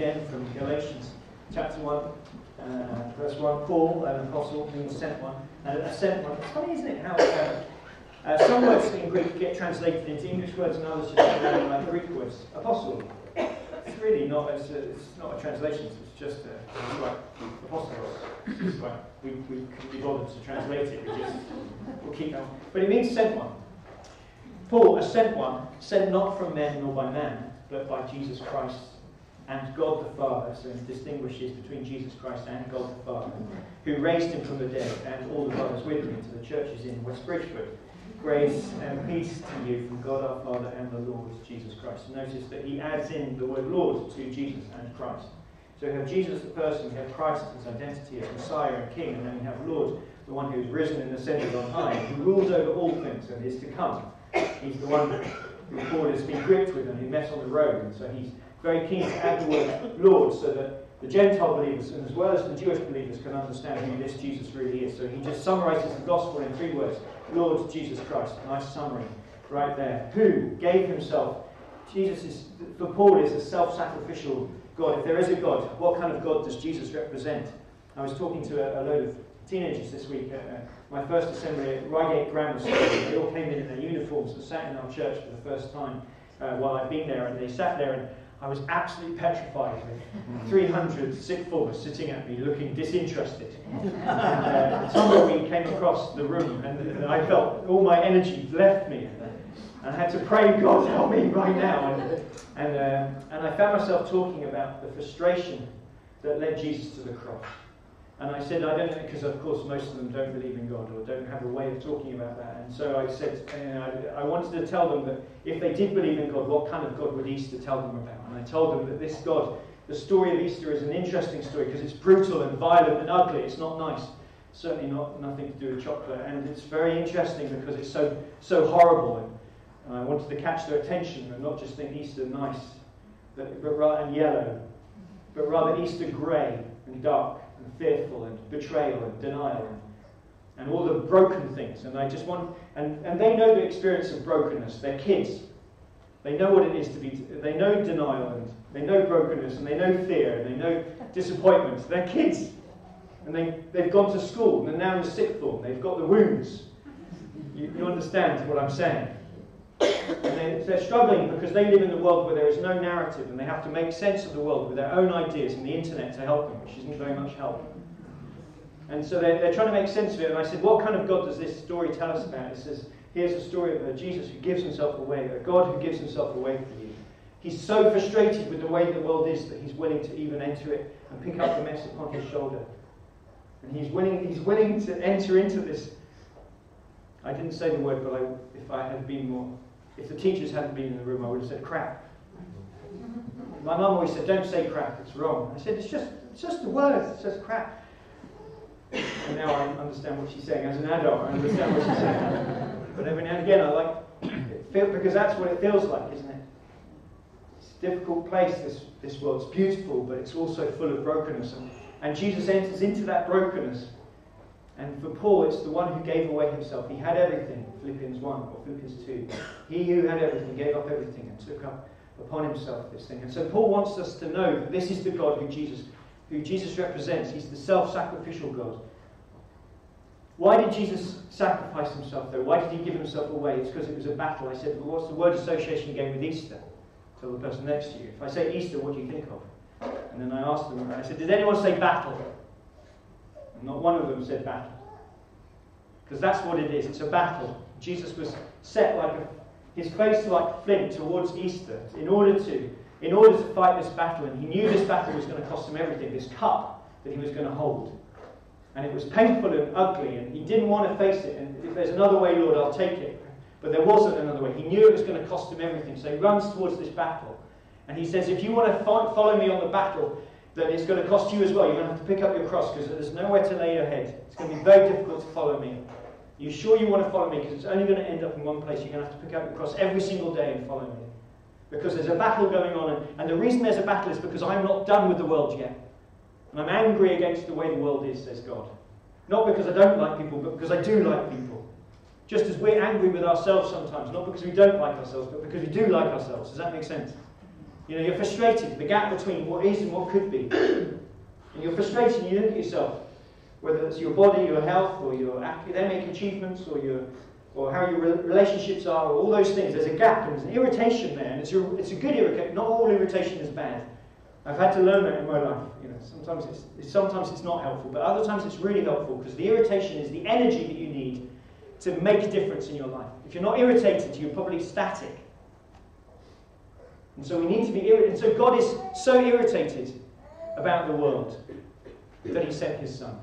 again from Galatians chapter 1, uh, verse 1. Paul, an apostle, means sent one. And a sent one. It's funny, isn't it, how uh, uh, some words in Greek get translated into English words and others just like Greek words. Apostle. It's really not, it's, a, it's not a translation, it's just a, apostle. We, we couldn't be bothered to translate it, we just, we'll keep that But it means sent one. Paul, a sent one, sent not from men nor by man, but by Jesus Christ and God the Father. So he distinguishes between Jesus Christ and God the Father, who raised him from the dead, and all the brothers with him to the churches in West Bridgford. Grace and peace to you from God our Father and the Lord Jesus Christ. Notice that he adds in the word Lord to Jesus and Christ. So we have Jesus the person, we have Christ his identity as Messiah and King, and then we have Lord, the one who is risen and ascended on high, who rules over all things and is to come. He's the one who Paul has been gripped with and who met on the road, and so he's very keen to add the word Lord so that the Gentile believers, and as well as the Jewish believers, can understand who this Jesus really is. So he just summarizes the gospel in three words Lord Jesus Christ. Nice summary right there. Who gave himself. Jesus is, for Paul, is a self sacrificial God. If there is a God, what kind of God does Jesus represent? I was talking to a, a load of teenagers this week at uh, my first assembly at Reigate Grammar School. They all came in in their uniforms and sat in our church for the first time uh, while I've been there, and they sat there and I was absolutely petrified with 300 sick formers sitting at me looking disinterested. and, uh, somewhere we came across the room and, and, I felt all my energy left me. And I had to pray, God, help me right now. And, and, uh, and I found myself talking about the frustration that led Jesus to the cross. And I said, I don't know, because of course most of them don't believe in God or don't have a way of talking about that. And so I said, I, I wanted to tell them that if they did believe in God, what kind of God would Easter tell them about? And I told them that this God, the story of Easter is an interesting story because it's brutal and violent and ugly. It's not nice. Certainly not nothing to do with chocolate. And it's very interesting because it's so, so horrible. And, and I wanted to catch their attention and not just think Easter nice but, but and yellow, but rather Easter grey and dark and fearful and betrayal and denial and, and all the broken things. And I just want, and, and they know the experience of brokenness. They're kids. They know what it is to be, they know denial and they know brokenness and they know fear and they know disappointment. They're kids. And they, they've gone to school and they're now in the sixth form. They've got the wounds. You, you understand what I'm saying? And they, they're struggling because they live in a world where there is no narrative and they have to make sense of the world with their own ideas and the internet to help them, which isn't very much help. And so they're, they're trying to make sense of it. And I said, What kind of God does this story tell us about? It says, Here's a story of a Jesus who gives himself away, a God who gives himself away for you. He's so frustrated with the way the world is that he's willing to even enter it and pick up the mess upon his shoulder. And he's willing, he's willing to enter into this. I didn't say the word, but I, if I had been more if the teachers hadn't been in the room, I would have said crap. My mum always said, don't say crap, it's wrong. I said, it's just, it's just a word, it says crap. And now I understand what she's saying. As an adult, I understand what she's saying. But every now and again, I like it, because that's what it feels like, isn't it? It's a difficult place, this, this world. It's beautiful, but it's also full of brokenness. And, and Jesus enters into that brokenness and for Paul, it's the one who gave away himself. He had everything, Philippians 1 or Philippians 2. He who had everything gave up everything and took up upon himself this thing. And so Paul wants us to know that this is the God who Jesus, who Jesus represents. He's the self-sacrificial God. Why did Jesus sacrifice himself, though? Why did he give himself away? It's because it was a battle. I said, well, what's the word association again with Easter? Tell the person next to you. If I say Easter, what do you think of? And then I asked them, I said, did anyone say battle? And not one of them said battle. Because that's what it is. It's a battle. Jesus was set like a, his face like flint towards Easter in order to in order to fight this battle. And he knew this battle was going to cost him everything, this cup that he was going to hold. And it was painful and ugly, and he didn't want to face it. And if there's another way, Lord, I'll take it. But there wasn't another way. He knew it was going to cost him everything. So he runs towards this battle. And he says, If you want to follow me on the battle, then it's going to cost you as well. You're going to have to pick up your cross because there's nowhere to lay your head. It's going to be very difficult to follow me. Are you sure you want to follow me? Because it's only going to end up in one place. You're going to have to pick up your cross every single day and follow me. Because there's a battle going on. And, and the reason there's a battle is because I'm not done with the world yet. And I'm angry against the way the world is, says God. Not because I don't like people, but because I do like people. Just as we're angry with ourselves sometimes, not because we don't like ourselves, but because we do like ourselves. Does that make sense? You know, you're frustrated, the gap between what is and what could be. And you're frustrated, you look at yourself, whether it's your body, your health, or your academic achievements, or your or how your relationships are, or all those things. There's a gap and there's an irritation there, and it's a, it's a good irritation. Not all irritation is bad. I've had to learn that in my life. You know, sometimes it's, sometimes it's not helpful, but other times it's really helpful because the irritation is the energy that you need to make a difference in your life. If you're not irritated, you're probably static. And so we need to be irritated. And so God is so irritated about the world that he sent his son.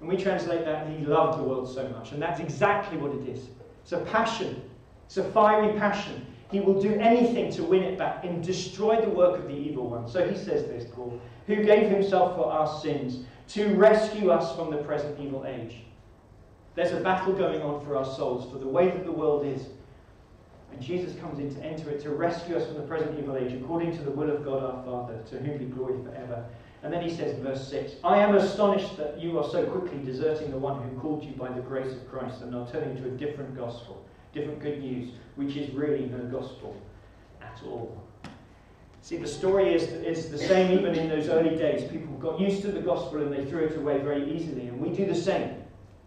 And we translate that, he loved the world so much. And that's exactly what it is. It's a passion. It's a fiery passion. He will do anything to win it back and destroy the work of the evil one. So he says this, Paul, who gave himself for our sins to rescue us from the present evil age. There's a battle going on for our souls, for the way that the world is. And Jesus comes in to enter it to rescue us from the present evil age, according to the will of God our Father, to whom be glory forever. And then he says verse 6 I am astonished that you are so quickly deserting the one who called you by the grace of Christ and are turning to a different gospel, different good news, which is really no gospel at all. See, the story is, is the same even in those early days. People got used to the gospel and they threw it away very easily. And we do the same.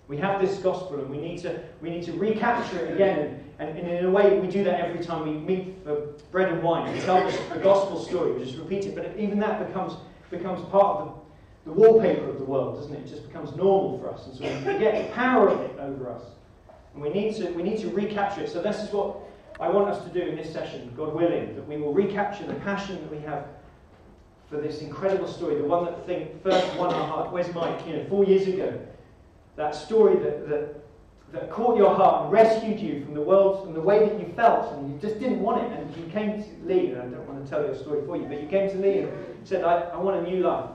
We have this gospel and we need to, we need to recapture it again. And, and, in a way, we do that every time we meet for bread and wine. We tell the gospel story, we just repeat it. But even that becomes, becomes part of the, the wallpaper of the world, doesn't it? It just becomes normal for us. And so we forget the power of it over us. And we need to, we need to recapture it. So this is what I want us to do in this session, God willing, that we will recapture the passion that we have for this incredible story, the one that first won our heart. Where's Mike? You know, four years ago, that story that, that, that caught your heart and rescued you from the world, from the way that you felt, and you just didn't want it. And you came to Lee, and I don't want to tell your story for you, but you came to Lee and said, I, I want a new life.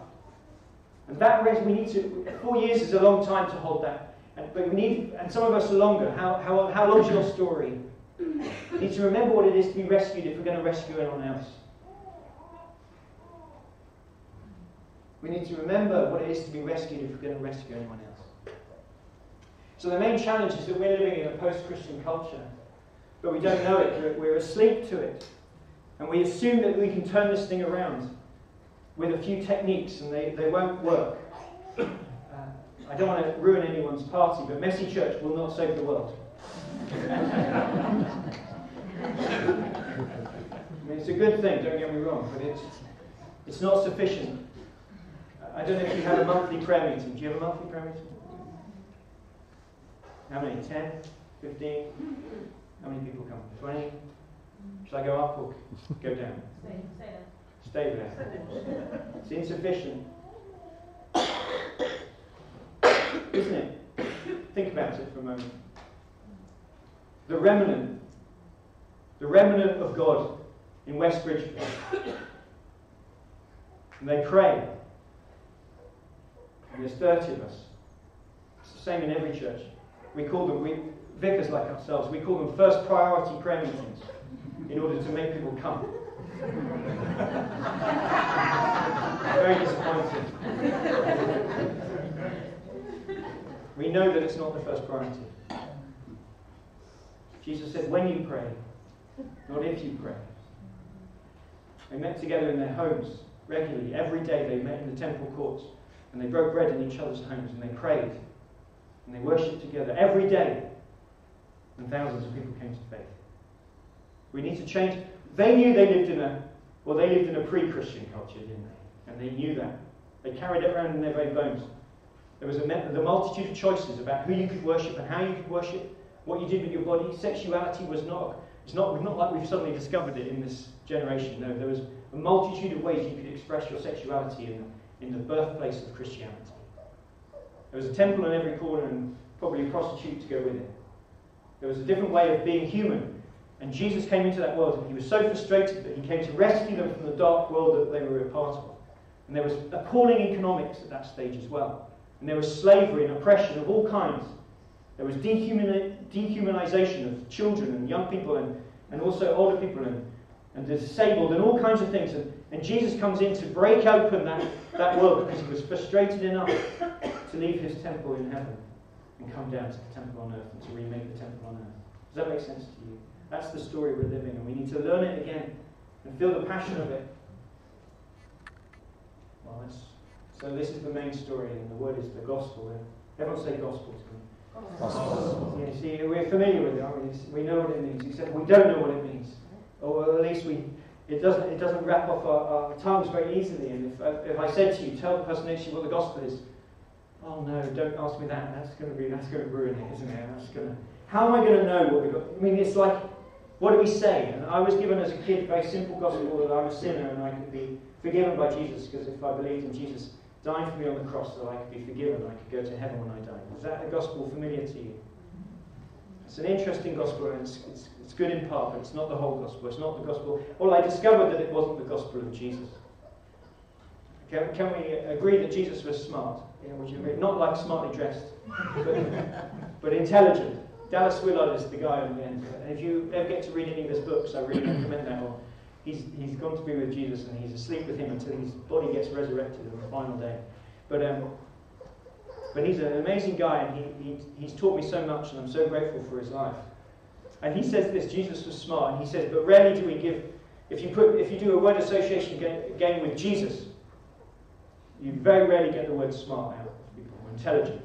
And that we need to, four years is a long time to hold that. And, but we need, and some of us are longer. How, how, how long's your story? We need to remember what it is to be rescued if we're going to rescue anyone else. We need to remember what it is to be rescued if we're going to rescue anyone else. So the main challenge is that we're living in a post-Christian culture, but we don't know it. We're asleep to it. And we assume that we can turn this thing around with a few techniques, and they, they won't work. I don't want to ruin anyone's party, but messy church will not save the world. I mean, it's a good thing, don't get me wrong, but it's, it's not sufficient. I don't know if you have a monthly prayer meeting. Do you have a monthly prayer meeting? How many? 10? 15? How many people come? 20? Should I go up or go down? Stay, stay there. Stay there. It's insufficient. Isn't it? Think about it for a moment the remnant, the remnant of God in West Bridgford. And they pray. And there's 30 of us. It's the same in every church. We call them, we, vicars like ourselves, we call them first priority prayer meetings in order to make people come. Very disappointing. We know that it's not the first priority. Jesus said, when you pray, not if you pray. They met together in their homes regularly. Every day they met in the temple courts and they broke bread in each other's homes and they prayed and they worshipped together every day. And thousands of people came to faith. We need to change. They knew they lived in a, well, they lived in a pre Christian culture, didn't they? And they knew that. They carried it around in their very bones. There was a, the multitude of choices about who you could worship and how you could worship what you did with your body. Sexuality was not, it's not, not like we've suddenly discovered it in this generation. No, there was a multitude of ways you could express your sexuality in, in the birthplace of Christianity. There was a temple in every corner and probably a prostitute to go with it. There was a different way of being human. And Jesus came into that world and he was so frustrated that he came to rescue them from the dark world that they were a part of. And there was appalling economics at that stage as well. And there was slavery and oppression of all kinds. There was dehumanization of children and young people and, and also older people and, and disabled and all kinds of things. And, and Jesus comes in to break open that, that world because he was frustrated enough to leave his temple in heaven and come down to the temple on earth and to remake the temple on earth. Does that make sense to you? That's the story we're living, and we need to learn it again. and feel the passion of it. Well, so this is the main story, and the word is the gospel. Eh? Everyone say gospel to me. Gospel. Yeah, see, we're familiar with it, aren't we? We know what it means. Except we don't know what it means, or at least we. It doesn't. It doesn't wrap off our, our tongues very easily. And if, uh, if I said to you, tell the person next to you what the gospel is, oh no, don't ask me that. That's going to be. That's going to ruin it, isn't it? That's going to. How am I going to know what the got? I mean, it's like, what do we say? And I was given as a kid a very simple gospel that I'm a sinner and I could be forgiven by Jesus because if I believed in Jesus dying for me on the cross, so that I could be forgiven, I could go to heaven when I die. Is that a gospel familiar to you? It's an interesting gospel and it's, it's, it's good in part, but it's not the whole gospel. It's not the gospel. Well, I discovered that it wasn't the gospel of Jesus. Can, can we agree that Jesus was smart? Yeah, would you agree? Not like smartly dressed, but, but intelligent. Dallas Willard is the guy on the end. And if you ever get to read any of his books, I really recommend that one. He's, he's gone to be with Jesus and he's asleep with him until his body gets resurrected on the final day. But, um, but he's an amazing guy and he, he, he's taught me so much and I'm so grateful for his life. And he says this Jesus was smart. And he says, but rarely do we give, if you, put, if you do a word association game with Jesus, you very rarely get the word smart out of people, intelligent.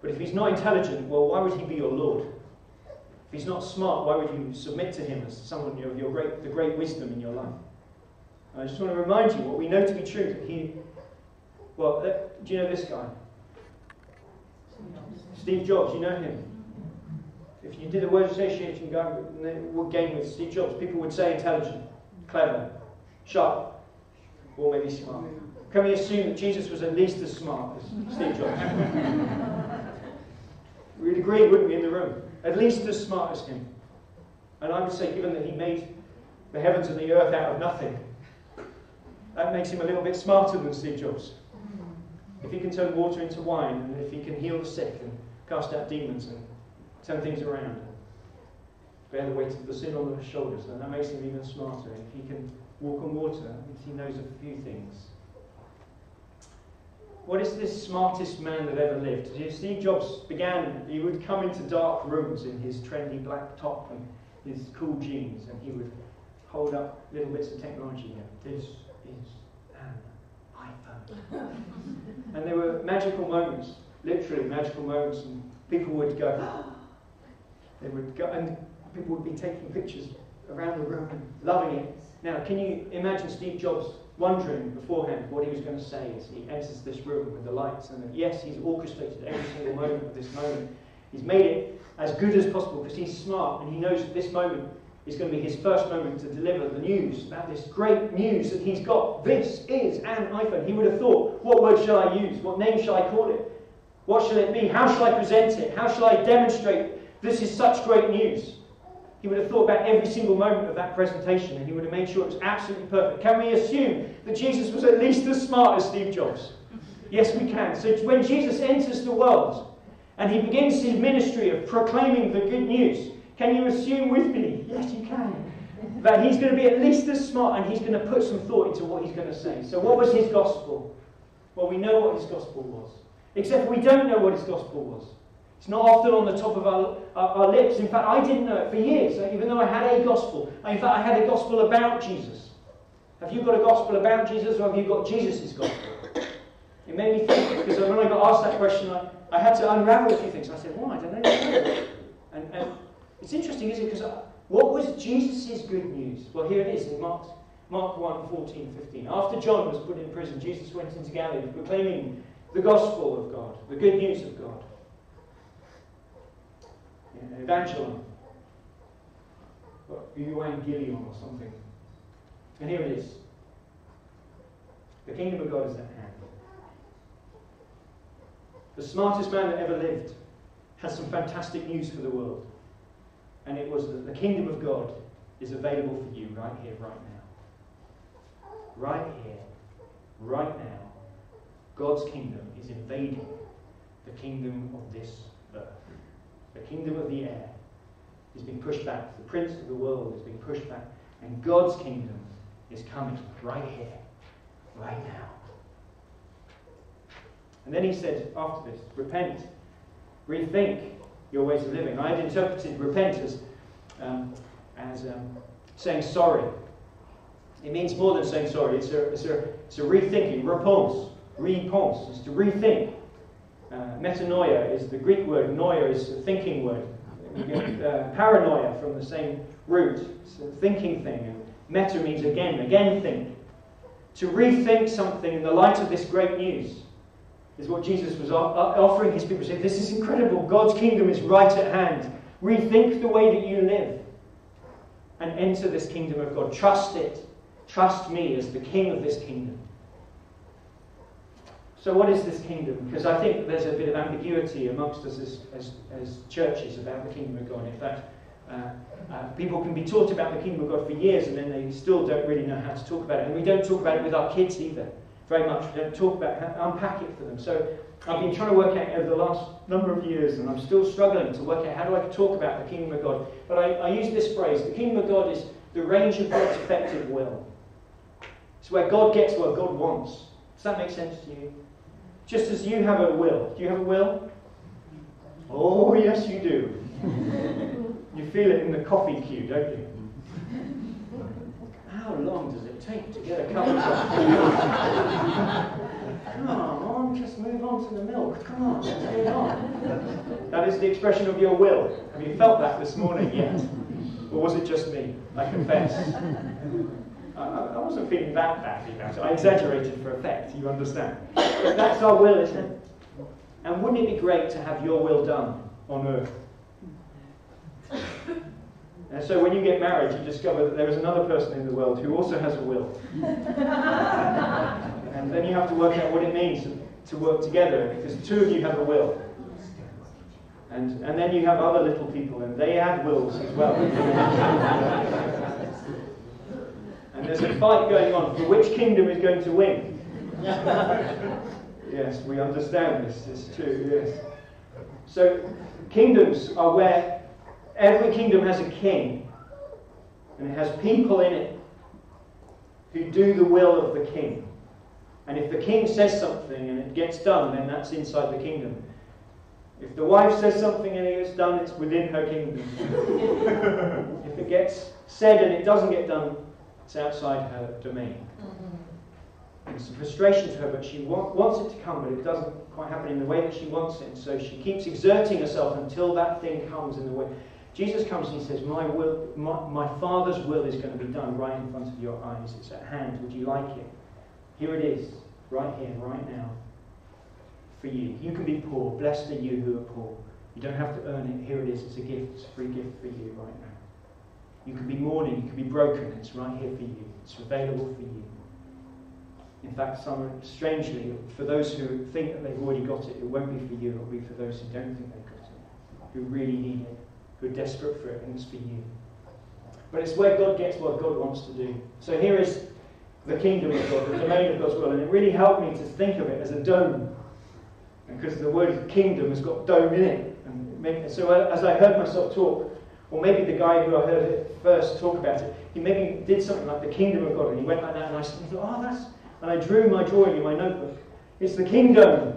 But if he's not intelligent, well, why would he be your Lord? If he's not smart, why would you submit to him as someone of your great, the great wisdom in your life? I just want to remind you what we know to be true. He, well, do you know this guy? Steve Jobs, you know him. If you did a word association game with Steve Jobs, people would say intelligent, clever, sharp, or maybe smart. Can we assume that Jesus was at least as smart as Steve Jobs? We'd agree, wouldn't we, in the room? At least as smart as him. And I would say, given that he made the heavens and the earth out of nothing, that makes him a little bit smarter than Steve Jobs. If he can turn water into wine, and if he can heal the sick and cast out demons and turn things around, bear the weight of the sin on his shoulders, then that makes him even smarter. If he can walk on water, he knows a few things. What is this smartest man that ever lived? Steve Jobs began, he would come into dark rooms in his trendy black top and his cool jeans, and he would hold up little bits of technology. This is an iPhone. and there were magical moments, literally magical moments, and people would go, they would go, and people would be taking pictures around the room and loving it. Now, can you imagine Steve Jobs wondering beforehand what he was going to say as he enters this room with the lights. And yes, he's orchestrated every single moment of this moment. He's made it as good as possible because he's smart and he knows that this moment is going to be his first moment to deliver the news about this great news that he's got. This is an iPhone. He would have thought, what word shall I use? What name shall I call it? What shall it be? How shall I present it? How shall I demonstrate this is such great news? He would have thought about every single moment of that presentation and he would have made sure it was absolutely perfect. Can we assume that Jesus was at least as smart as Steve Jobs? Yes, we can. So when Jesus enters the world and he begins his ministry of proclaiming the good news, can you assume with me? Yes, you can. That he's going to be at least as smart and he's going to put some thought into what he's going to say. So, what was his gospel? Well, we know what his gospel was. Except we don't know what his gospel was. It's not often on the top of our, our, our, lips. In fact, I didn't know it for years, even though I had a gospel. In fact, I had a gospel about Jesus. Have you got a gospel about Jesus, or have you got Jesus' gospel? It made me think, because when I got asked that question, I, I had to unravel a few things. I said, well, I don't know. And, and it's interesting, isn't it? Because uh, what was Jesus' good news? Well, here it is in Mark, Mark 1 14, 15. After John was put in prison, Jesus went into Galilee proclaiming the gospel of God, the good news of God evangelon, evangelion or something. And here it is. The kingdom of God is at hand. The smartest man that ever lived has some fantastic news for the world. And it was that the kingdom of God is available for you right here, right now. Right here, right now. God's kingdom is invading the kingdom of this earth. The kingdom of the air is being pushed back. The prince of the world is being pushed back. And God's kingdom is coming right here, right now. And then he said after this, repent, rethink your ways of living. I had interpreted repent as, um, as um, saying sorry. It means more than saying sorry. It's a, it's a, it's a rethinking. Reponse. Reponse is to rethink. Uh, metanoia is the Greek word. Noia is a thinking word. You get uh, paranoia from the same root. It's a thinking thing. And meta means again, again think. To rethink something in the light of this great news is what Jesus was offering his people. Saying, This is incredible. God's kingdom is right at hand. Rethink the way that you live and enter this kingdom of God. Trust it. Trust me as the king of this kingdom. So, what is this kingdom? Because I think there's a bit of ambiguity amongst us as, as, as churches about the kingdom of God. In fact, uh, uh, people can be taught about the kingdom of God for years and then they still don't really know how to talk about it. And we don't talk about it with our kids either, very much. We don't talk about how, unpack it for them. So, I've been trying to work out over the last number of years, and I'm still struggling to work out how do I talk about the kingdom of God. But I, I use this phrase the kingdom of God is the range of God's effective will. It's where God gets what God wants. Does that make sense to you? Just as you have a will. Do you have a will? Oh, yes, you do. you feel it in the coffee queue, don't you? How long does it take to get a cup of coffee? Come on, just move on to the milk. Come on, let's move on. That is the expression of your will. Have you felt that this morning yet? Or was it just me? I confess. I, I wasn't feeling that badly about it. I exaggerated for effect, you understand. But that's our will, isn't it? And wouldn't it be great to have your will done on earth? And so when you get married, you discover that there is another person in the world who also has a will. and then you have to work out what it means to work together, because two of you have a will. And, and then you have other little people, and they have wills as well. and there's a fight going on for which kingdom is going to win. yes, we understand this. It's true, yes. So, kingdoms are where every kingdom has a king, and it has people in it who do the will of the king. And if the king says something and it gets done, then that's inside the kingdom. If the wife says something and it gets done, it's within her kingdom. if it gets said and it doesn't get done, it's outside her domain. Mm-hmm. It's a frustration to her, but she wa- wants it to come, but it doesn't quite happen in the way that she wants it. And so she keeps exerting herself until that thing comes in the way. Jesus comes and he says, My will, my, my Father's will is going to be done right in front of your eyes. It's at hand. Would you like it? Here it is, right here, right now, for you. You can be poor. Blessed are you who are poor. You don't have to earn it. Here it is. It's a gift. It's a free gift for you right now. You can be mourning. You can be broken. It's right here for you. It's available for you. In fact, some, strangely, for those who think that they've already got it, it won't be for you. It'll be for those who don't think they've got it, who really need it, who are desperate for it, and it's for you. But it's where God gets what God wants to do. So here is the kingdom of God, the domain of God's will. And it really helped me to think of it as a dome. Because the word kingdom has got dome in it. And so uh, as I heard myself talk, or maybe the guy who I heard it first talk about it, he maybe did something like the kingdom of God, and he went like that, and I said, oh, that's, and I drew my drawing in my notebook. It's the kingdom.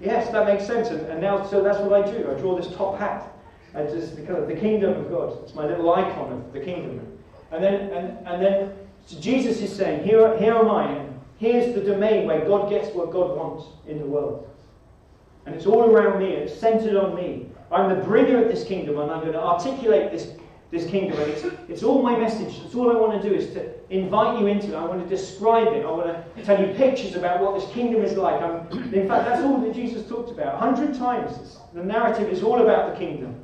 Yes, that makes sense. And, and now, so that's what I do. I draw this top hat. And just because of the kingdom of God. It's my little icon of the kingdom. And then, and, and then so Jesus is saying, here, here am I, here's the domain where God gets what God wants in the world. And it's all around me, it's centered on me. I'm the bringer of this kingdom, and I'm going to articulate this, this kingdom. And it's, it's all my message. It's all I want to do is to invite you into it. I want to describe it. I want to tell you pictures about what this kingdom is like. I'm, in fact, that's all that Jesus talked about. A hundred times, the narrative is all about the kingdom.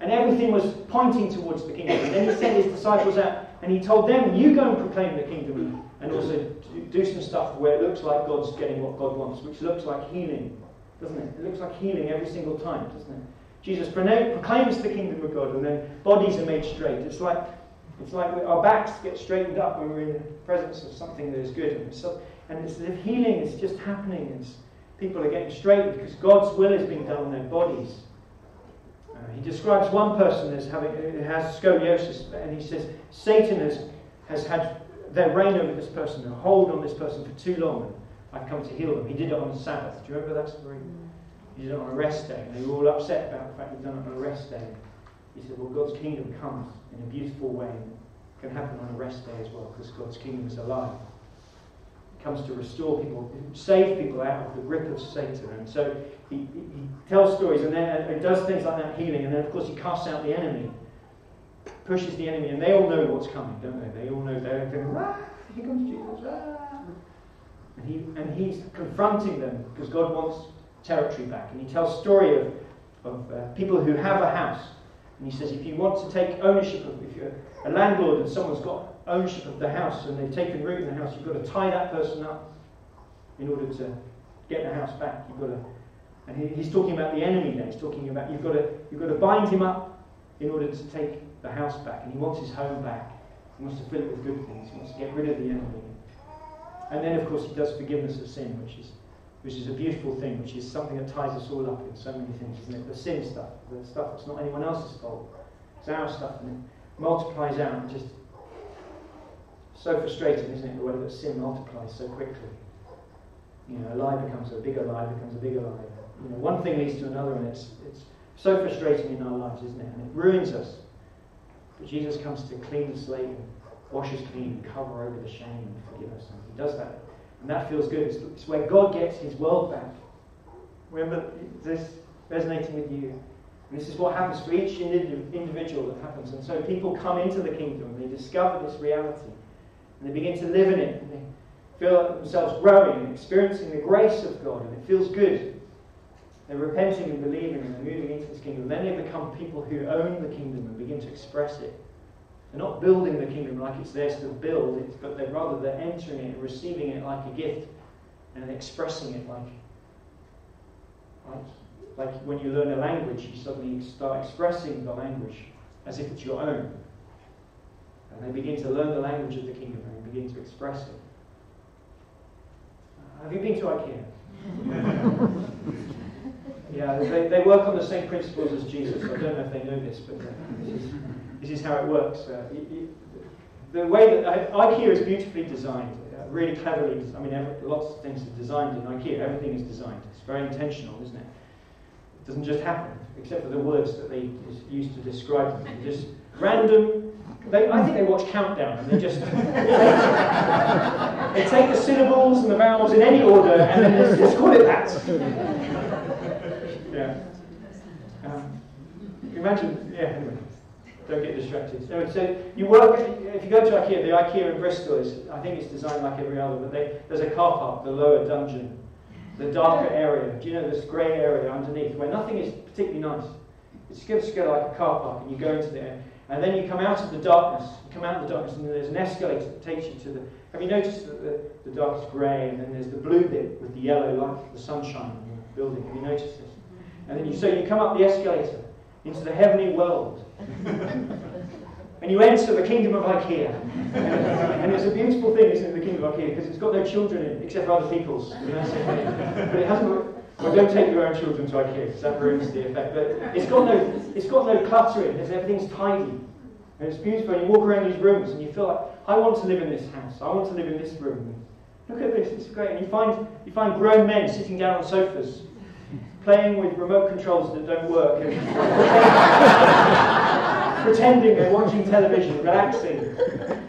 And everything was pointing towards the kingdom. And then he sent his disciples out and he told them, You go and proclaim the kingdom and also do some stuff where it looks like God's getting what God wants, which looks like healing, doesn't it? It looks like healing every single time, doesn't it? Jesus proclaims the kingdom of God and then bodies are made straight. It's like, it's like our backs get straightened up when we're in the presence of something that is good. And, so, and it's if healing is just happening. It's, people are getting straightened because God's will is being done on their bodies. Uh, he describes one person as having has scoliosis, and he says Satan has, has had their reign over this person, a hold on this person for too long. I've come to heal them. He did it on the Sabbath. Do you remember that story? He did it on a rest day. And they were all upset about the fact he'd done it on a rest day. he said, well, God's kingdom comes in a beautiful way. It can happen on a rest day as well, because God's kingdom is alive. It comes to restore people, save people out of the grip of Satan. And so he, he, tells stories and then he does things like that healing. And then, of course, he casts out the enemy, pushes the enemy. And they all know what's coming, don't they? They all know they're going, ah, here comes Jesus. Ah. And, he, and he's confronting them because God wants territory back. And he tells story of, of uh, people who have a house. And he says, if you want to take ownership of, if you're a landlord and someone's got ownership of the house and they've taken root in the house, you've got to tie that person up in order to get the house back. You've got to, and he, he's talking about the enemy there. He's talking about you've got to, you've got to bind him up in order to take the house back. And he wants his home back. He wants to fill it with good things. He wants to get rid of the enemy. And then, of course, he does forgiveness of sin, which is, which is a beautiful thing, which is something that ties us all up in so many things, isn't it? The sin stuff, the stuff that's not anyone else's fault. It's our stuff, and it multiplies out and just so frustrating, isn't it, the way that sin multiplies so quickly. You know, a lie becomes a bigger lie, becomes a bigger lie. You know, one thing leads to another, and it's, it's so frustrating in our lives, isn't it? And it ruins us. But Jesus comes to clean the slate and wash us clean and cover over the shame and forgive us. And he does that. And that feels good. It's, it's where God gets his world back. Remember this resonating with you. And this is what happens for each individual that happens. And so people come into the kingdom and they discover this reality. And they begin to live in it. And they feel themselves growing and experiencing the grace of God. And it feels good. They're repenting and believing and they're moving into this kingdom. Then they become people who own the kingdom and begin to express it. They're not building the kingdom like it's theirs to build, it, but they're rather they're entering it and receiving it like a gift and expressing it like, like, like when you learn a language, you suddenly start expressing the language as if it's your own. And they begin to learn the language of the kingdom and begin to express it. Uh, have you been to IKEA? yeah, they, they work on the same principles as Jesus. I don't know if they know this, but uh, this is how it works. Uh, the way that IKEA is beautifully designed, uh, really cleverly. I mean, every, lots of things are designed in IKEA. Everything is designed. It's very intentional, isn't it? It doesn't just happen, except for the words that they use to describe them. They're just random. They, I think they watch Countdown and they just they take the syllables and the vowels in any order and then just, just call it that. Yeah. Um, imagine, yeah. Anyway. Don't get distracted. So, you work, if you go to IKEA, the IKEA in Bristol is, I think it's designed like every other, but they, there's a car park, the lower dungeon, the darker area. Do you know this grey area underneath where nothing is particularly nice? It's just go like a car park and you go into there. And then you come out of the darkness. You come out of the darkness and there's an escalator that takes you to the. Have you noticed that the, the dark is grey and then there's the blue bit with the yellow light, the sunshine in the building? Have you noticed this? And then you so you come up the escalator into the heavenly world. and you enter the kingdom of IKEA. and it's a beautiful thing, isn't it, the kingdom of IKEA, because it's got no children in except for other people's. but it hasn't well, don't take your own children to IKEA, because that ruins the effect. But it's got no, it's got no clutter in it, everything's tidy. And it's beautiful, and you walk around these rooms and you feel like, I want to live in this house, I want to live in this room. Look at this, it's great. And you find, you find grown men sitting down on sofas playing with remote controls that don't work, and pretending they're watching television, relaxing,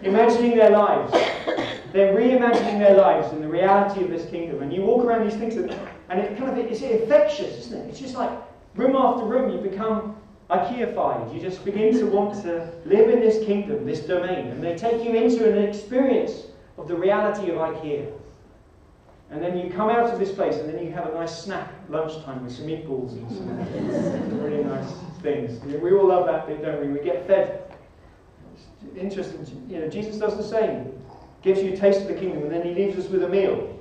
imagining their lives. They're reimagining their lives in the reality of this kingdom. And you walk around these things, and it kind of it's infectious, isn't it? It's just like room after room, you become IKEAified. You just begin to want to live in this kingdom, this domain. And they take you into an experience of the reality of IKEA. And then you come out of this place and then you have a nice snack lunchtime with some meatballs and some really nice things. We all love that bit, don't we? We get fed. It's interesting. You know, Jesus does the same. Gives you a taste of the kingdom and then he leaves us with a meal.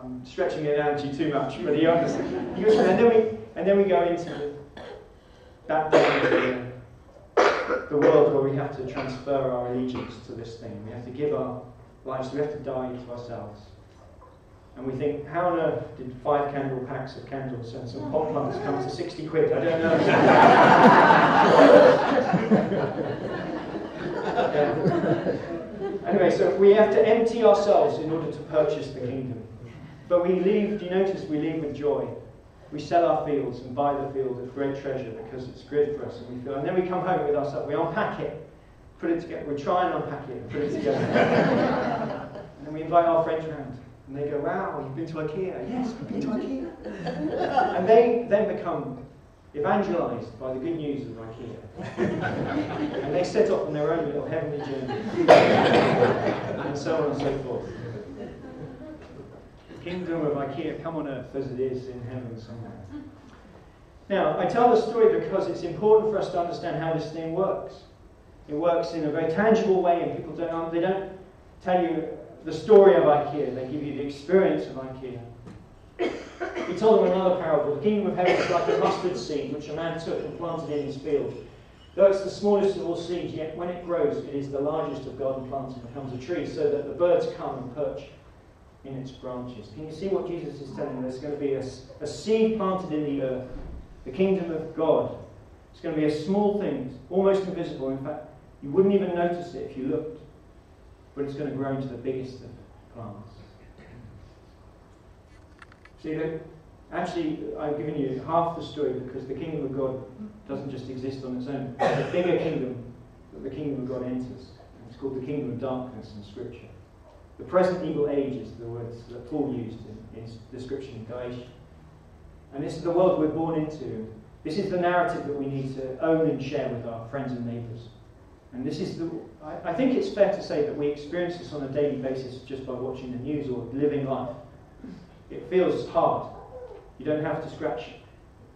I'm stretching the analogy too much, but he understands. And then we, and then we go into that day the, the world where we have to transfer our allegiance to this thing. We have to give our lives, we have to die to ourselves. And we think, how on earth did five candle packs of candles and some pop plants come to 60 quid? I don't know. yeah. Anyway, so we have to empty ourselves in order to purchase the kingdom. But we leave, do you notice we leave with joy? we sell our fields and buy the field of great treasure because it's good for us, and we feel, and then we come home with our stuff, we unpack it, put it together, we try and unpack it and put it together, and then we invite our friends around, and they go, "Wow, you've been to IKEA? Yes, we've been to IKEA," and they then become evangelized by the good news of IKEA, and they set off on their own little heavenly journey, and so on and so forth kingdom of IKEA come on earth as it is in heaven somewhere. Now, I tell the story because it's important for us to understand how this thing works. It works in a very tangible way, and people don't, they don't tell you the story of IKEA, they give you the experience of IKEA. He told them another parable. The kingdom of heaven is like a mustard seed which a man took and planted in his field. Though it's the smallest of all seeds, yet when it grows, it is the largest of garden plants and becomes a tree, so that the birds come and perch in its branches. Can you see what Jesus is telling? There's going to be a, a seed planted in the earth, the kingdom of God. It's going to be a small thing, almost invisible. In fact, you wouldn't even notice it if you looked. But it's going to grow into the biggest of plants. See, actually, I've given you half the story because the kingdom of God doesn't just exist on its own. It's a bigger kingdom that the kingdom of God enters. It's called the kingdom of darkness in Scripture. The present evil age is the words that Paul used in his description of Galatia. And this is the world we're born into. This is the narrative that we need to own and share with our friends and neighbours. And this is the, I, I think it's fair to say that we experience this on a daily basis just by watching the news or living life. It feels hard. You don't have to scratch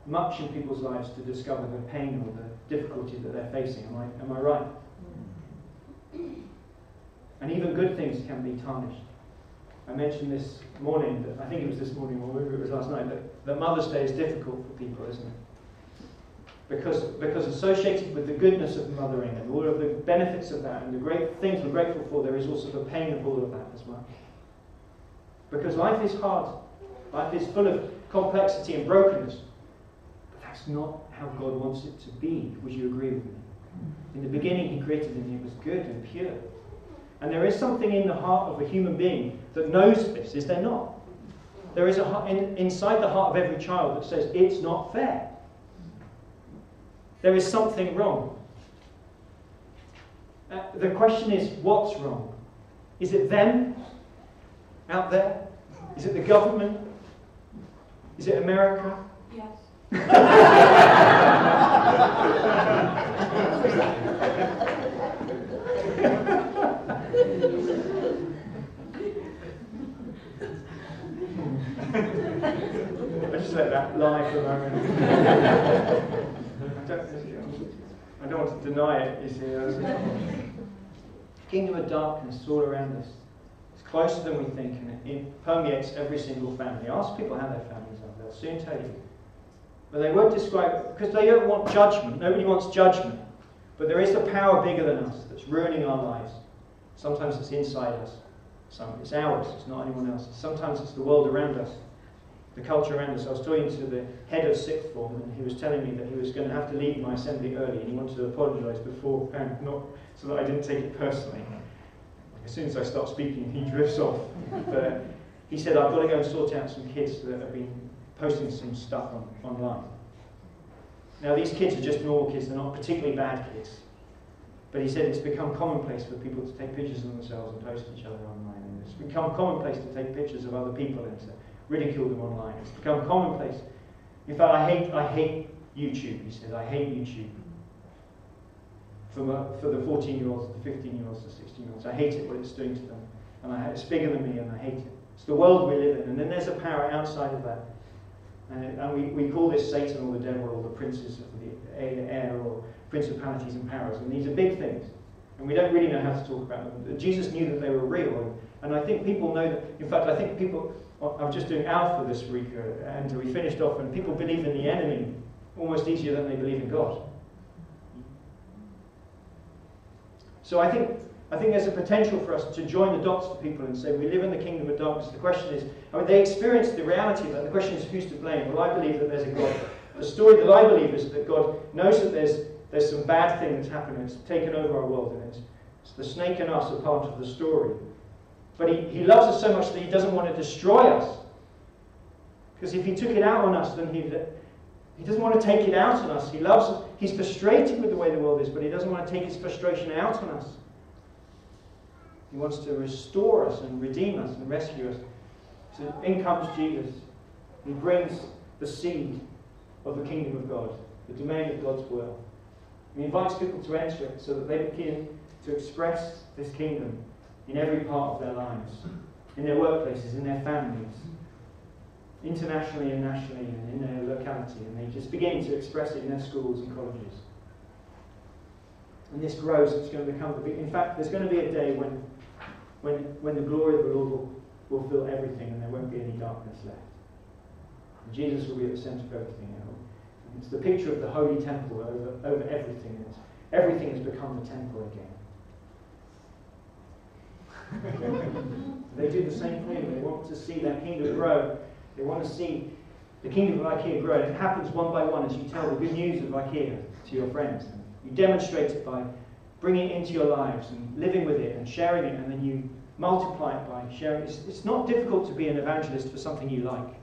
much in people's lives to discover the pain or the difficulty that they're facing. Am I, am I right? And even good things can be tarnished. I mentioned this morning, that, I think it was this morning or maybe it was last night, that, that Mother's Day is difficult for people, isn't it? Because, because associated with the goodness of mothering and all of the benefits of that and the great things we're grateful for, there is also the pain of all of that as well. Because life is hard. Life is full of complexity and brokenness. But that's not how God wants it to be. Would you agree with me? In the beginning, He created it and it was good and pure. And there is something in the heart of a human being that knows this, is there not? There is a in, inside the heart of every child that says it's not fair. There is something wrong. Uh, the question is, what's wrong? Is it them out there? Is it the government? Is it America? Yes. I just let that lie for a moment. Don't, want to deny it, you see. Kingdom of darkness is all around us. It's closer than we think, and it, permeates every single family. Ask people how their families are, they'll soon tell you. But they won't describe because they don't want judgment. Nobody wants judgment. But there is a power bigger than us that's ruining our lives. Sometimes it's inside us. Some, it's ours, it's not anyone else's. Sometimes it's the world around us the culture around us. I was talking to the head of sixth form, and he was telling me that he was going to have to leave my assembly early, and he wanted to apologise before, and not so that I didn't take it personally. As soon as I start speaking, he drifts off. But he said, I've got to go and sort out some kids that have been posting some stuff on, online. Now, these kids are just normal kids, they're not particularly bad kids. But he said it's become commonplace for people to take pictures of themselves and post each other online. And it's become commonplace to take pictures of other people and to ridicule them online. It's become commonplace. In fact, I hate, I hate YouTube, he says. I hate YouTube. For, my, for the 14 year olds, the 15 year olds, the 16 year olds. I hate it, what it's doing to them. And I, it's bigger than me, and I hate it. It's the world we live in. And then there's a power outside of that. And, and we, we call this Satan or the devil or the princes of the air or principalities and powers. And these are big things. And we don't really know how to talk about them. Jesus knew that they were real. And I think people know that, in fact, I think people, I'm just doing Alpha this week, uh, and we finished off, and people believe in the enemy almost easier than they believe in God. So I think, I think there's a potential for us to join the dots for people and say we live in the kingdom of darkness. The question is, I mean, they experience the reality of that. The question is, who's to blame? Well, I believe that there's a God. The story that I believe is that God knows that there's, there's some bad thing that's happening. It's taken over our world, and it's, it's the snake and us are part of the story. But he, he loves us so much that he doesn't want to destroy us. Because if he took it out on us, then he he doesn't want to take it out on us. He loves us. He's frustrated with the way the world is, but he doesn't want to take his frustration out on us. He wants to restore us and redeem us and rescue us. So in comes Jesus. He brings the seed of the kingdom of God, the domain of God's will. He invites people to enter it so that they begin to express this kingdom in every part of their lives, in their workplaces, in their families, internationally and nationally, and in their locality. And they just begin to express it in their schools and colleges. And this grows, it's going to become the big. In fact, there's going to be a day when, when, when the glory of the Lord will, will fill everything and there won't be any darkness left. And Jesus will be at the centre of everything. It's the picture of the holy temple over, over everything. It's, everything has become the temple again. They do the same thing. They want to see that kingdom grow. They want to see the kingdom of IKEA grow. And it happens one by one as you tell the good news of IKEA to your friends. You demonstrate it by bringing it into your lives and living with it and sharing it, and then you multiply it by sharing. It's, it's not difficult to be an evangelist for something you like.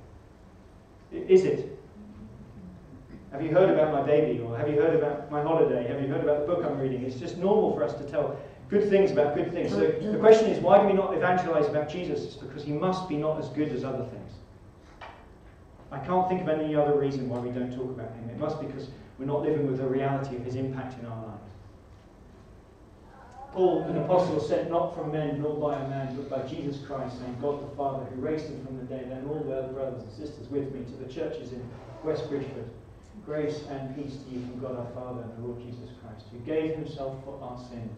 Is it? Have you heard about my baby? Or have you heard about my holiday? Have you heard about the book I'm reading? It's just normal for us to tell good things about good things. So mm-hmm. the question is, why do we not evangelize about Jesus? It's because he must be not as good as other things. I can't think of any other reason why we don't talk about him. It must be because we're not living with the reality of his impact in our lives. Paul, an apostle, sent not from men nor by a man, but by Jesus Christ, and God the Father, who raised him from the dead, and all the other brothers and sisters with me to the churches in West Bridgford. Grace and peace to you from God our Father and the Lord Jesus Christ, who gave himself for our sins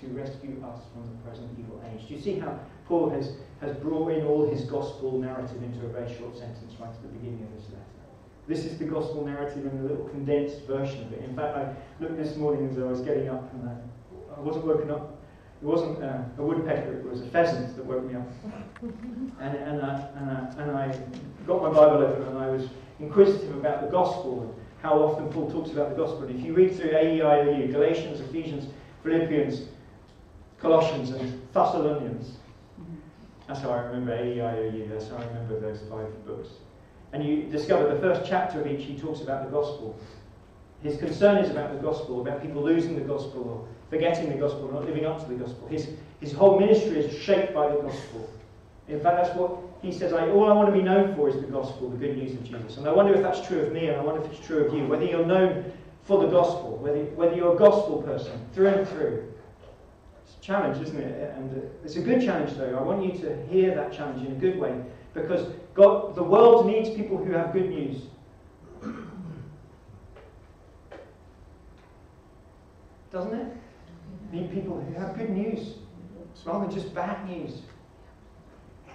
to rescue us from the present evil age. Do you see how Paul has, has brought in all his gospel narrative into a very short sentence right at the beginning of this letter? This is the gospel narrative in a little condensed version of it. In fact, I looked this morning as I was getting up and I, I wasn't woken up. It wasn't uh, a woodpecker, it was a pheasant that woke me up. And, and, I, and, I, and I got my Bible open and I was inquisitive about the gospel and how often Paul talks about the gospel. And if you read through AEIOU, Galatians, Ephesians, Philippians, Colossians, and Thessalonians, mm-hmm. that's how I remember AEIOU, that's how I remember those five books. And you discover the first chapter of each, he talks about the gospel. His concern is about the gospel, about people losing the gospel or forgetting the gospel, or not living up to the gospel. His, his whole ministry is shaped by the gospel. In fact, that's what he says, I, all I want to be known for is the gospel, the good news of Jesus. And I wonder if that's true of me, and I wonder if it's true of you, whether you're known for the gospel, whether, whether you're a gospel person through and through. Challenge, isn't it? And it's a good challenge, though. I want you to hear that challenge in a good way, because God, the world needs people who have good news. Doesn't it? Need people who have good news rather than just bad news.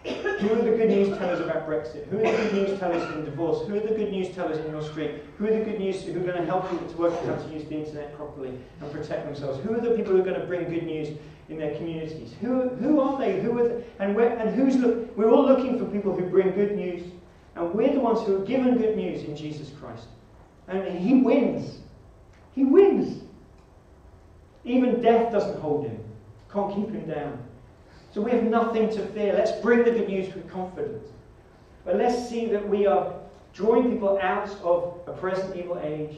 Who are the good news tellers about Brexit? Who are the good news tellers in divorce? Who are the good news tellers in your street? Who are the good news who are going to help people to work out how to use the internet properly and protect themselves? Who are the people who are going to bring good news in their communities? Who, who are they? Who are the, and, where, and who's look, we're all looking for people who bring good news, and we're the ones who are given good news in Jesus Christ. And He wins. He wins. Even death doesn't hold him, can't keep him down. So we have nothing to fear. Let's bring the good news with confidence. But let's see that we are drawing people out of a present evil age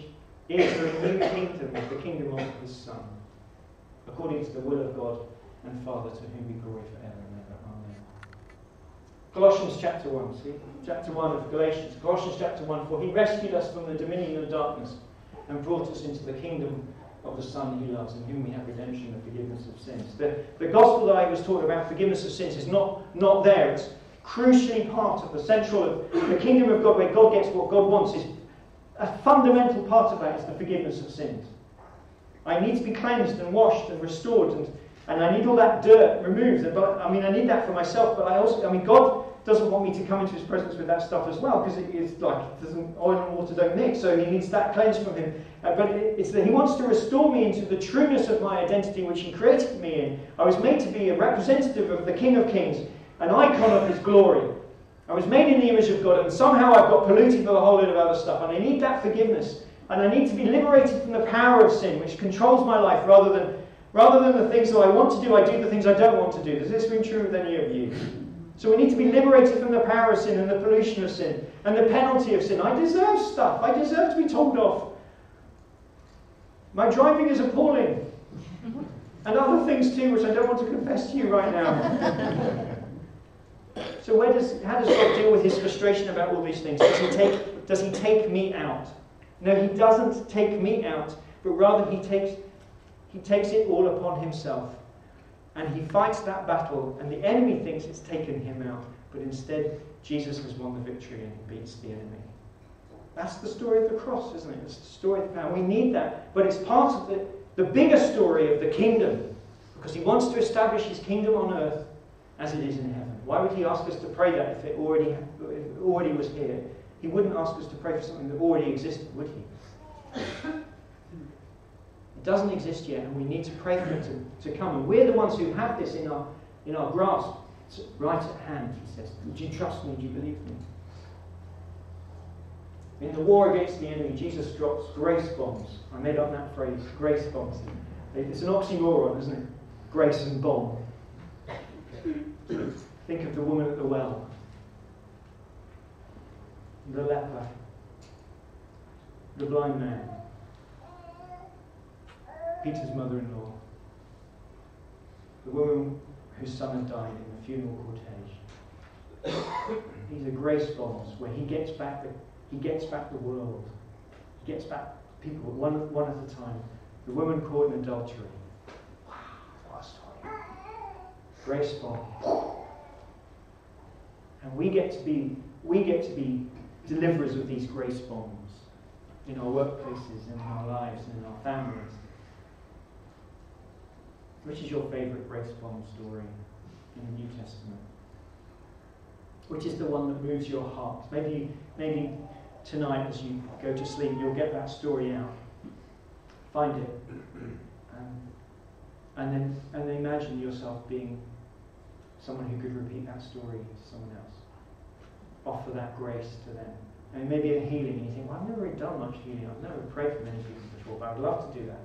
into a new kingdom, the kingdom of his Son, according to the will of God and Father, to whom be glory forever and ever. Amen. Colossians chapter 1, see? Chapter 1 of Galatians. Colossians chapter 1, for he rescued us from the dominion of darkness and brought us into the kingdom of the Son he loves, in whom we have redemption and forgiveness of sins. The, the gospel that I was taught about forgiveness of sins is not, not there. It's crucially part of the central of the kingdom of God, where God gets what God wants, is a fundamental part of that is the forgiveness of sins. I need to be cleansed and washed and restored, and, and I need all that dirt removed. But I mean, I need that for myself, but I also, I mean, God doesn't want me to come into his presence with that stuff as well because it is like doesn't oil and water don't mix so he needs that cleanse from him. Uh, but it, it's that he wants to restore me into the trueness of my identity which he created me in. I was made to be a representative of the king of kings an icon of his glory. I was made in the image of god and somehow i've got polluted with a whole lot of other stuff and i need that forgiveness. And i need to be liberated from the power of sin which controls my life rather than rather than the things that i want to do i do the things i don't want to do. Does this ring true with any of you So we need to be liberated from the power of sin and the pollution of sin and the penalty of sin. I deserve stuff. I deserve to be told off. My driving is appalling. And other things too, which I don't want to confess to you right now. so where does, how does God deal with his frustration about all these things? Does he take, does he take me out? No, he doesn't take me out, but rather he takes, he takes it all upon himself. And he fights that battle, and the enemy thinks it's taken him out, but instead Jesus has won the victory and he beats the enemy. That's the story of the cross, isn't it? It's the story of the power. We need that, but it's part of the, the bigger story of the kingdom, because he wants to establish his kingdom on earth as it is in heaven. Why would he ask us to pray that if it already, if it already was here? He wouldn't ask us to pray for something that already existed, would he? Doesn't exist yet, and we need to pray for it to, to come. And we're the ones who have this in our, in our grasp. It's right at hand, he says. Do you trust me? Do you believe me? In the war against the enemy, Jesus drops grace bombs. I made up that phrase, grace bombs. It's an oxymoron, isn't it? Grace and bomb. Think of the woman at the well, the leper, the blind man, Peter's mother in law, the woman whose son had died in the funeral cortege. These are grace bombs where he gets back the, he gets back the world. He gets back people one, one at a time. The woman caught in adultery. Wow, what a story. Grace bomb. And we get to be we get to be deliverers of these grace bombs in our workplaces, in our lives, and in our families. Which is your favourite grace bomb story in the New Testament? Which is the one that moves your heart? Maybe, maybe tonight as you go to sleep, you'll get that story out. Find it. Um, and then and then imagine yourself being someone who could repeat that story to someone else. Offer that grace to them. And maybe a healing, and you think, well, I've never really done much healing. I've never prayed for many people before, but I'd love to do that.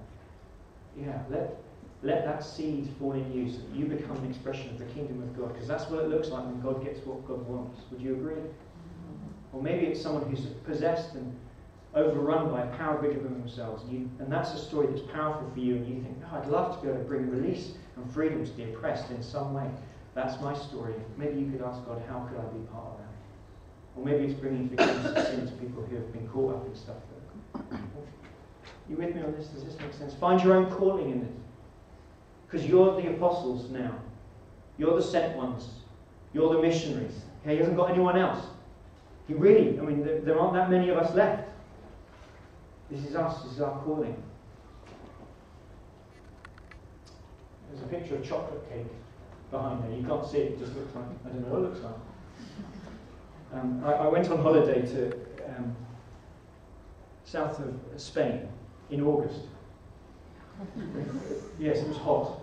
Yeah, let let that seed fall in you so that you become an expression of the kingdom of God, because that's what it looks like when God gets what God wants. Would you agree? Or maybe it's someone who's possessed and overrun by a power bigger than themselves, and, you, and that's a story that's powerful for you, and you think, oh, I'd love to be able to bring release and freedom to the oppressed in some way. That's my story. Maybe you could ask God, how could I be part of that? Or maybe it's bringing forgiveness of sin to people who have been caught up in stuff. That, you with me on this? Does this make sense? Find your own calling in it. Because you're the apostles now. You're the sent ones. You're the missionaries. Okay, he hasn't got anyone else. He really, I mean, there, there aren't that many of us left. This is us, this is our calling. There's a picture of chocolate cake behind there. You can't see it, it just looks like, I don't know what it looks like. Um, I, I, went on holiday to um, south of Spain in August. Yes, it was hot.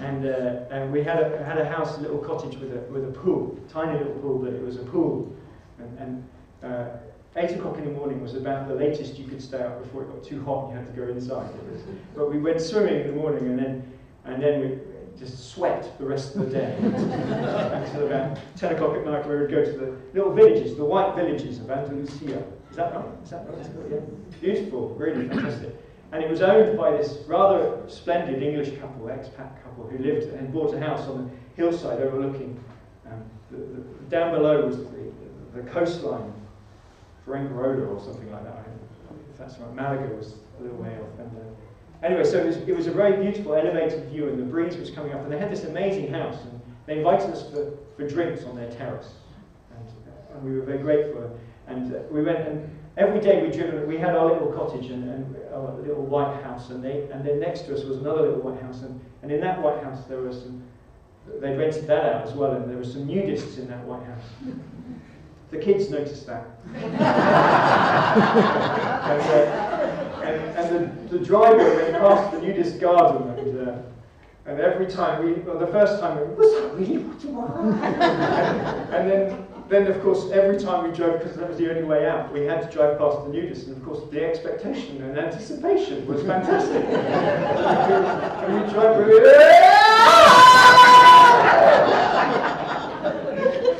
And, uh, and we had a, had a house, a little cottage with a, with a pool, tiny little pool, but it was a pool. And, and uh, 8 o'clock in the morning was about the latest you could stay up before it got too hot and you had to go inside. But we went swimming in the morning and then, and then we just sweat the rest of the day until about 10 o'clock at night where we would go to the little villages, the white villages of Andalusia. Is that right? Is that right? Yeah. Beautiful, really fantastic. And it was owned by this rather splendid English couple, expat couple, who lived and bought a house on the hillside overlooking. Um, the, the, down below was the, the, coastline, Fuengirola or something like that. If that's right, Malaga was a little way off. And, uh, anyway, so it was, it was, a very beautiful elevated view, and the breeze was coming up. And they had this amazing house, and they invited us for, for drinks on their terrace. And, and we were very grateful. And uh, we went and every day we driven, we had our little cottage and, and our little white house, and they and then next to us was another little white house, and, and in that white house there was some. They rented that out as well, and there were some nudists in that white house. The kids noticed that. and, uh, and, and the, the driver went past the nudist garden, and, uh, and every time we, well, the first time we, was that really what you want? and then then, of course, every time we drove, because that was the only way out, we had to drive past the nudists, and of course, the expectation and anticipation was fantastic. and we drove,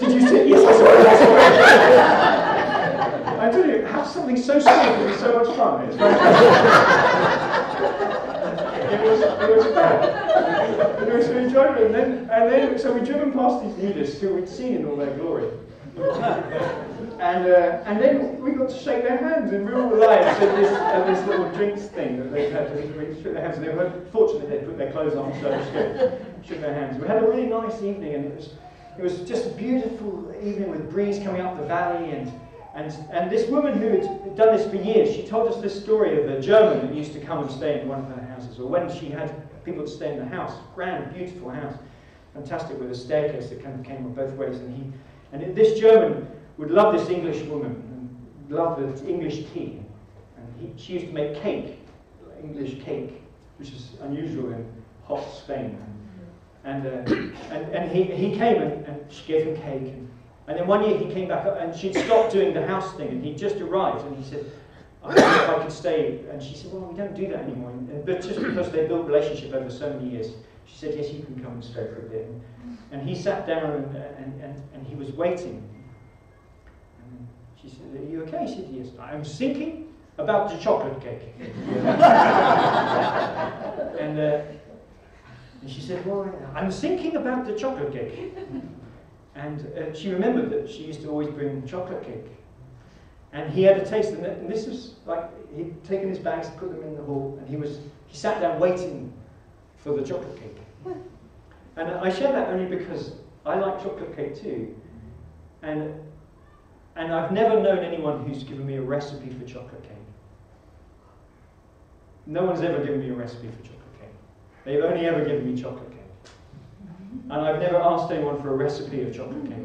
did you see? Yes, I saw it. I saw it. I tell you, have something so simple and so much fun. It's fantastic. it was, it was bad. So we and then, and then, so we'd driven past these nudists who we'd seen in all their glory. and, uh, and then we got to shake their hands in real life at this, at this little drinks thing that they had to we shook their hands. And they were fortunate they put their clothes on, so shook, shook their hands. We had a really nice evening, and it was, it was just a beautiful evening with breeze coming up the valley. And, and, and this woman who had done this for years, she told us this story of a German that used to come and stay in one of her houses, or when she had people to stay in the house. Grand, beautiful house, fantastic with a staircase that kind of came both ways. And he and this German would love this English woman and love the English tea. And he, she used to make cake, English cake, which is unusual in hot Spain. And, uh, and, and he, he came and, and she gave him cake. And, and then one year he came back and she'd stopped doing the house thing and he just arrived and he said, I don't know if I could stay. And she said, well, we don't do that anymore. And, but just because they built relationship over so many years, she said, yes, you can come and stay for a bit. And, he sat down and, and, and, and he was waiting. And she said, Are you okay? He said, Yes. I'm thinking about the chocolate cake. and, uh, and she said, Well, I'm thinking about the chocolate cake. And uh, she remembered that she used to always bring chocolate cake. And he had a taste, and this was like he'd taken his bags, put them in the hall, and he was he sat down waiting for the chocolate cake. And I share that only because I like chocolate cake too. And, and I've never known anyone who's given me a recipe for chocolate cake. No one's ever given me a recipe for chocolate cake. They've only ever given me chocolate cake. And I've never asked anyone for a recipe of chocolate cake.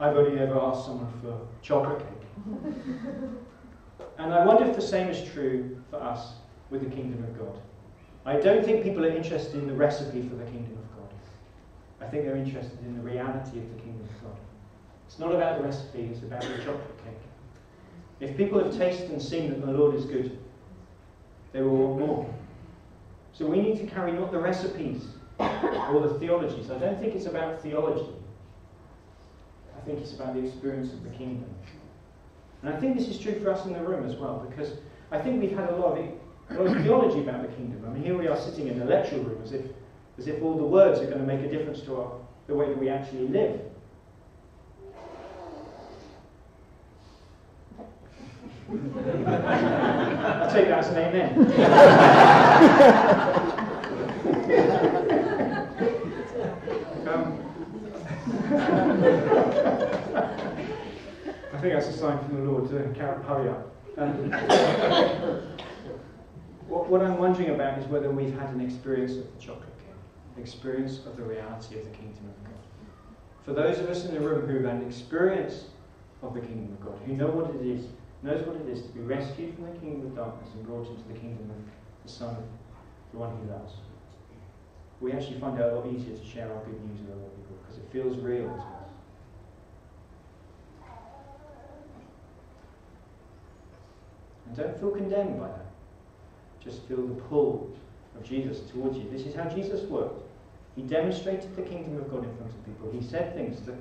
I've only ever asked someone for chocolate cake. And I wonder if the same is true for us with the kingdom of God. I don't think people are interested in the recipe for the kingdom of God. I think they're interested in the reality of the kingdom of God. It's not about the recipe, it's about the chocolate cake. If people have tasted and seen that the Lord is good, they will want more. So we need to carry not the recipes or the theologies. I don't think it's about theology. I think it's about the experience of the kingdom. And I think this is true for us in the room as well, because I think we've had a lot of a lot theology about the kingdom. I mean, here we are sitting in a lecture room as if, as if all the words are going to make a difference to our, the way that we actually live. I'll take that as an amen. um, I think that's a sign from the Lord to hurry up. Um, what, what I'm wondering about is whether we've had an experience of the chocolate cake, experience of the reality of the kingdom of God. For those of us in the room who've had an experience of the kingdom of God, who know what it is, knows what it is to be rescued from the kingdom of darkness and brought into the kingdom of the Son the one he loves, we actually find it a lot easier to share our good news with other people because it feels real to us. And don't feel condemned by that just feel the pull of Jesus towards you. This is how Jesus worked. He demonstrated the kingdom of God in front of people. He said things that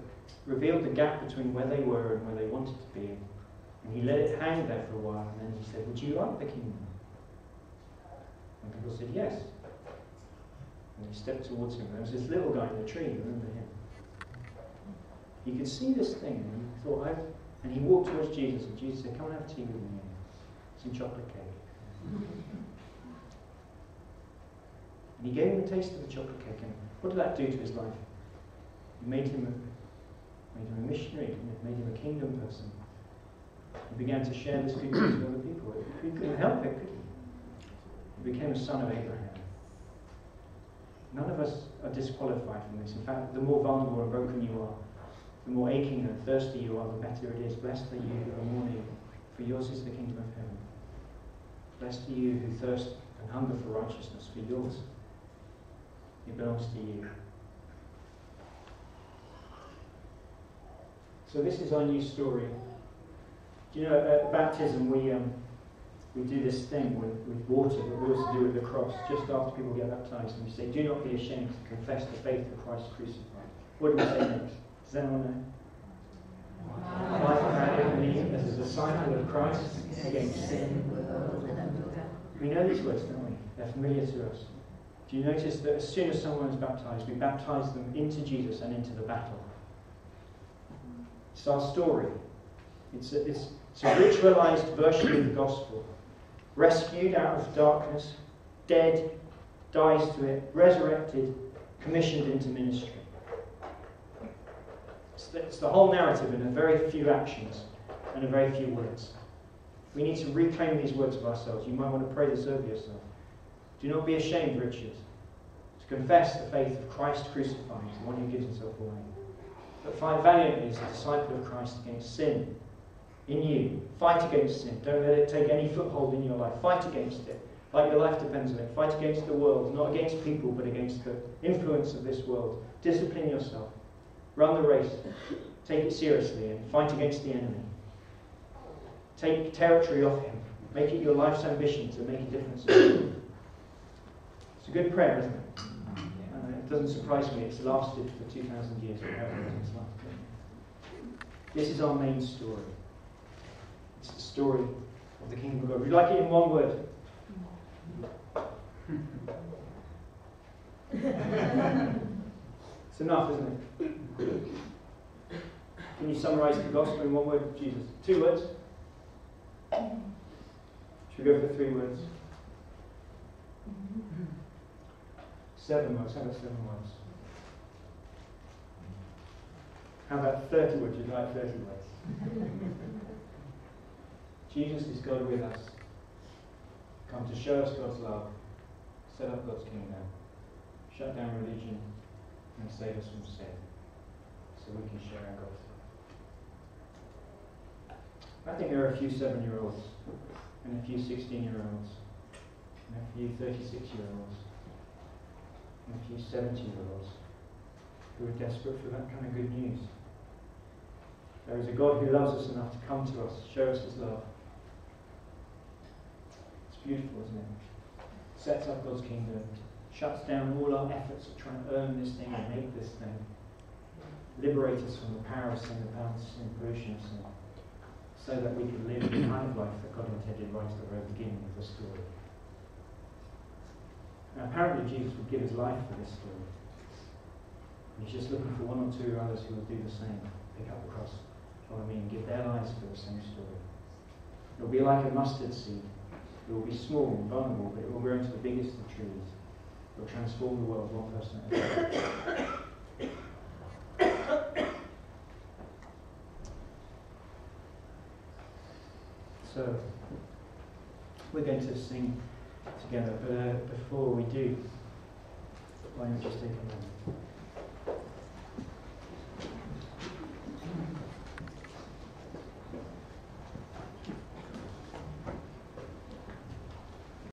revealed the gap between where they were and where they wanted to be. And he let it hang there for a while, and then he said, Would you like the kingdom? And people said, Yes. And he stepped towards him. There was this little guy in the tree, remember him? He could see this thing, and he thought, I've... And he walked towards Jesus, and Jesus said, Come and have tea with me. Some chocolate cake. And he gave him a taste of the chocolate cake. And what did that do to his life? It made him a, made him a missionary, it made him a kingdom person. He began to share this good news with other people. He couldn't help it, could he? He became a son of Abraham. None of us are disqualified from this. In fact, the more vulnerable and broken you are, the more aching and thirsty you are, the better it is. Blessed are you who are mourning, for yours is the kingdom of heaven. Blessed are you who thirst and hunger for righteousness, for yours it belongs to you. So this is our new story. Do you know, at baptism we, um, we do this thing with, with water that we also do with the cross. Just after people get baptized, and we say, do not be ashamed to confess the faith of Christ crucified. What do we say next? Does anyone know? Life in me as a disciple of Christ against sin. We know these words, don't we? They're familiar to us. Do you notice that as soon as someone is baptized, we baptize them into Jesus and into the battle? It's our story. It's a, it's, it's a ritualized version of the gospel. Rescued out of darkness, dead, dies to it, resurrected, commissioned into ministry. It's the, it's the whole narrative in a very few actions and a very few words. We need to reclaim these words of ourselves. You might want to pray this over yourself. Do not be ashamed, Richard, to confess the faith of Christ crucified, the one who gives himself away. But fight valiantly as a disciple of Christ against sin in you. Fight against sin. Don't let it take any foothold in your life. Fight against it. Like your life depends on it. Fight against the world, not against people, but against the influence of this world. Discipline yourself. Run the race. Take it seriously and fight against the enemy. Take territory off him. Make it your life's ambition to make a difference. A good prayer, isn't it? Uh, it doesn't surprise me. It's lasted for 2,000 years. This is our main story. It's the story of the kingdom of God. Would you like it in one word? it's enough, isn't it? Can you summarize the gospel in one word? Jesus. Two words? Should we go for three words? Seven words. How about seven words? How about 30 words? You'd like 30 words? Jesus is God with us. Come to show us God's love, set up God's kingdom, shut down religion, and save us from sin, so we can share our gospel. I think there are a few seven year olds, and a few 16 year olds, and a few 36 year olds, and a few 70 year olds who are desperate for that kind of good news. There is a God who loves us enough to come to us, show us his love. It's beautiful, isn't it? Sets up God's kingdom, shuts down all our efforts of trying to earn this thing and make this thing, liberate us from the power of sin, the power of sin, pollution of sin so that we can live the kind of life that God intended right at the very beginning of the story. Apparently, Jesus would give his life for this story. He's just looking for one or two others who will do the same, pick up the cross, follow me, and give their lives for the same story. It will be like a mustard seed. It will be small and vulnerable, but it will grow into the biggest of trees. It will transform the world one person at a time. So, we're going to sing together, but uh, before we do, why don't you just take a moment?